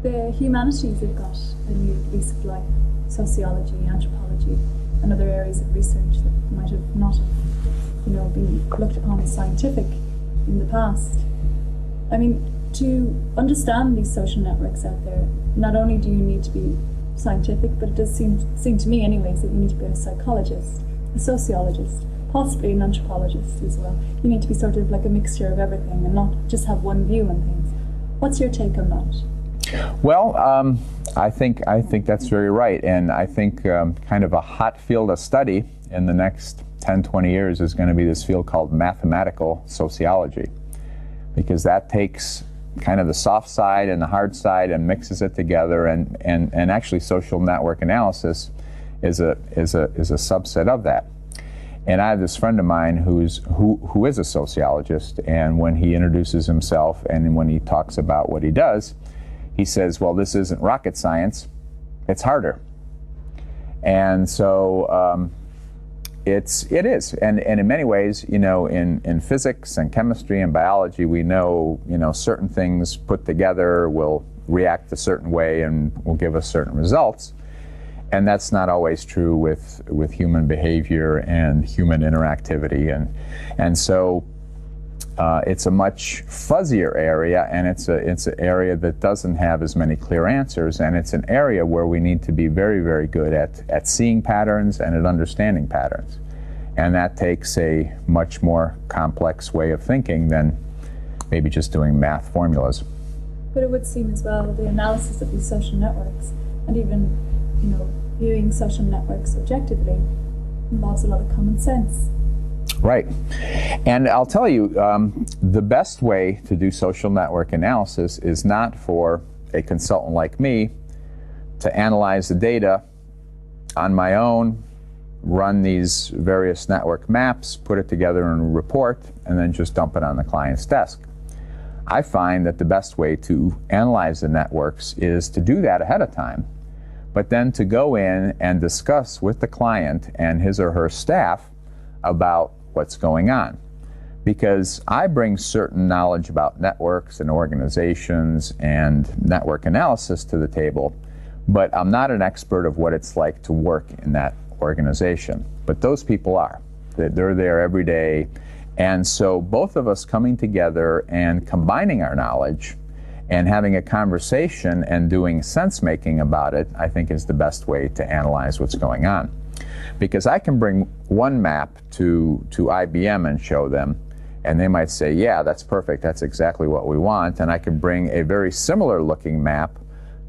The humanities have got a new lease of life, sociology, anthropology, and other areas of research that might have not, you know, been looked upon as scientific in the past. I mean, to understand these social networks out there, not only do you need to be scientific, but it does seem seem to me, anyways, that you need to be a psychologist, a sociologist, possibly an anthropologist as well. You need to be sort of like a mixture of everything and not just have one view on things. What's your take on that? Well, um, I think I think that's very right, and I think um, kind of a hot field of study in the next 10, 20 years is going to be this field called mathematical sociology, because that takes kind of the soft side and the hard side and mixes it together, and and, and actually social network analysis is a is a is a subset of that. And I have this friend of mine who's who who is a sociologist, and when he introduces himself and when he talks about what he does, he says, "Well, this isn't rocket science; it's harder." And so um, it's it is, and and in many ways, you know, in in physics and chemistry and biology, we know you know certain things put together will react a certain way and will give us certain results. And that's not always true with with human behavior and human interactivity. And and so uh, it's a much fuzzier area and it's a it's an area that doesn't have as many clear answers and it's an area where we need to be very very good at at seeing patterns and at understanding patterns and that takes a much more complex way of thinking than maybe just doing math formulas but it would seem as well the analysis of these social networks and even you know, viewing social networks objectively involves a lot of common sense. Right. And I'll tell you, um, the best way to do social network analysis is not for a consultant like me to analyze the data on my own, run these various network maps, put it together in a report, and then just dump it on the client's desk. I find that the best way to analyze the networks is to do that ahead of time but then to go in and discuss with the client and his or her staff about what's going on. Because I bring certain knowledge about networks and organizations and network analysis to the table, but I'm not an expert of what it's like to work in that organization. But those people are. They're there every day. And so both of us coming together and combining our knowledge and having a conversation and doing sense making about it, I think is the best way to analyze what's going on. Because I can bring one map to, to IBM and show them, and they might say, yeah, that's perfect, that's exactly what we want. And I can bring a very similar looking map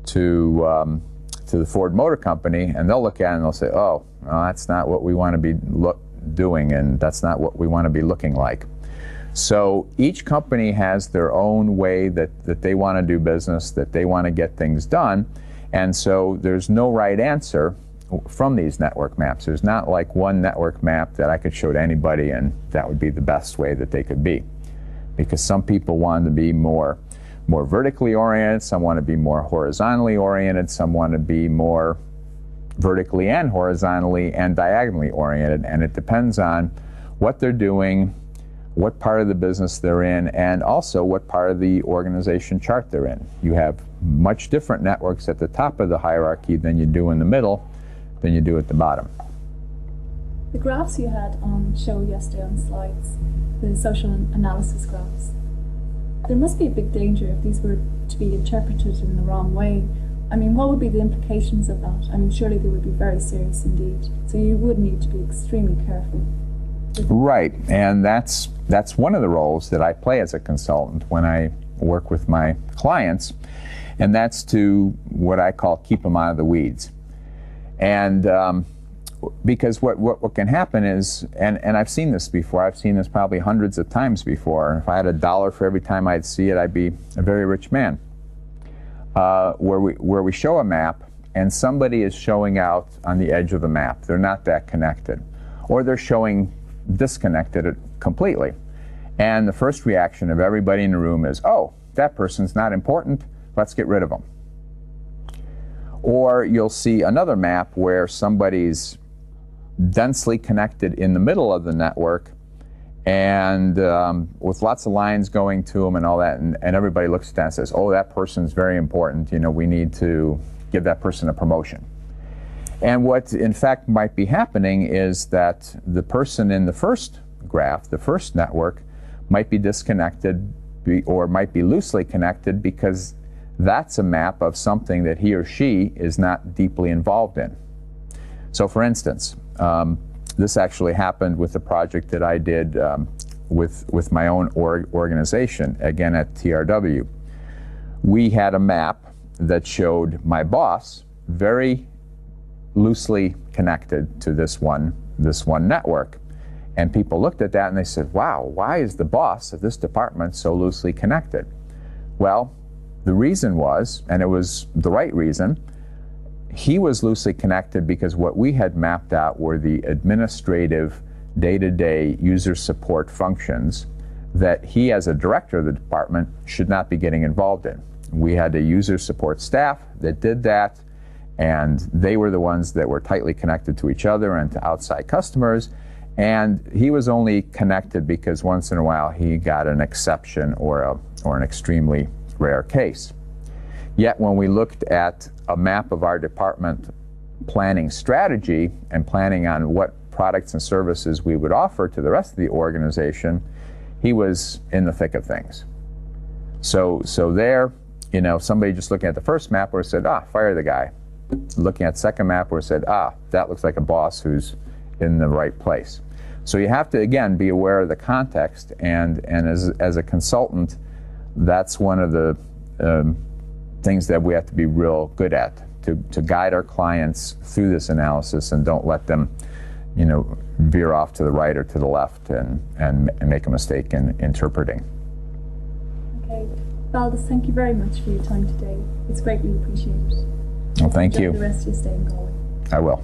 to, um, to the Ford Motor Company, and they'll look at it and they'll say, oh, well, that's not what we want to be look, doing, and that's not what we want to be looking like. So each company has their own way that, that they want to do business, that they want to get things done. And so there's no right answer from these network maps. There's not like one network map that I could show to anybody and that would be the best way that they could be. Because some people want to be more more vertically oriented, some want to be more horizontally oriented, some want to be more vertically and horizontally and diagonally oriented. And it depends on what they're doing, what part of the business they're in, and also what part of the organization chart they're in. You have much different networks at the top of the hierarchy than you do in the middle, than you do at the bottom. The graphs you had on show yesterday on slides, the social analysis graphs, there must be a big danger if these were to be interpreted in the wrong way. I mean, what would be the implications of that? I mean, surely they would be very serious indeed. So you would need to be extremely careful. Right, and that's that's one of the roles that I play as a consultant when I work with my clients, and that's to what I call keep them out of the weeds. And um, because what, what, what can happen is, and, and I've seen this before, I've seen this probably hundreds of times before. If I had a dollar for every time I'd see it, I'd be a very rich man. Uh, where, we, where we show a map and somebody is showing out on the edge of the map. They're not that connected. Or they're showing disconnected completely. And the first reaction of everybody in the room is, oh, that person's not important, let's get rid of them. Or you'll see another map where somebody's densely connected in the middle of the network and um, with lots of lines going to them and all that, and, and everybody looks at that and says, "Oh, that person's very important. You know, we need to give that person a promotion." And what, in fact, might be happening is that the person in the first graph, the first network, might be disconnected be, or might be loosely connected because that's a map of something that he or she is not deeply involved in. So, for instance, um, this actually happened with the project that I did um, with, with my own org organization, again at TRW. We had a map that showed my boss very loosely connected to this one, this one network. And people looked at that and they said, wow, why is the boss of this department so loosely connected? Well, the reason was, and it was the right reason, he was loosely connected because what we had mapped out were the administrative day-to-day user support functions that he as a director of the department should not be getting involved in. We had a user support staff that did that and they were the ones that were tightly connected to each other and to outside customers and he was only connected because once in a while he got an exception or, a, or an extremely rare case. Yet when we looked at a map of our department planning strategy and planning on what products and services we would offer to the rest of the organization, he was in the thick of things. So, so there, you know, somebody just looking at the first map would have said, ah, fire the guy. Looking at second map would have said, ah, that looks like a boss who's in the right place. So you have to, again, be aware of the context. And, and as, as a consultant, that's one of the um, things that we have to be real good at to, to guide our clients through this analysis and don't let them, you know, veer off to the right or to the left and, and, and make a mistake in interpreting. Okay. Valdis, thank you very much for your time today. It's greatly appreciated. Well, thank Enjoy you. the rest of your stay in Galway. I will.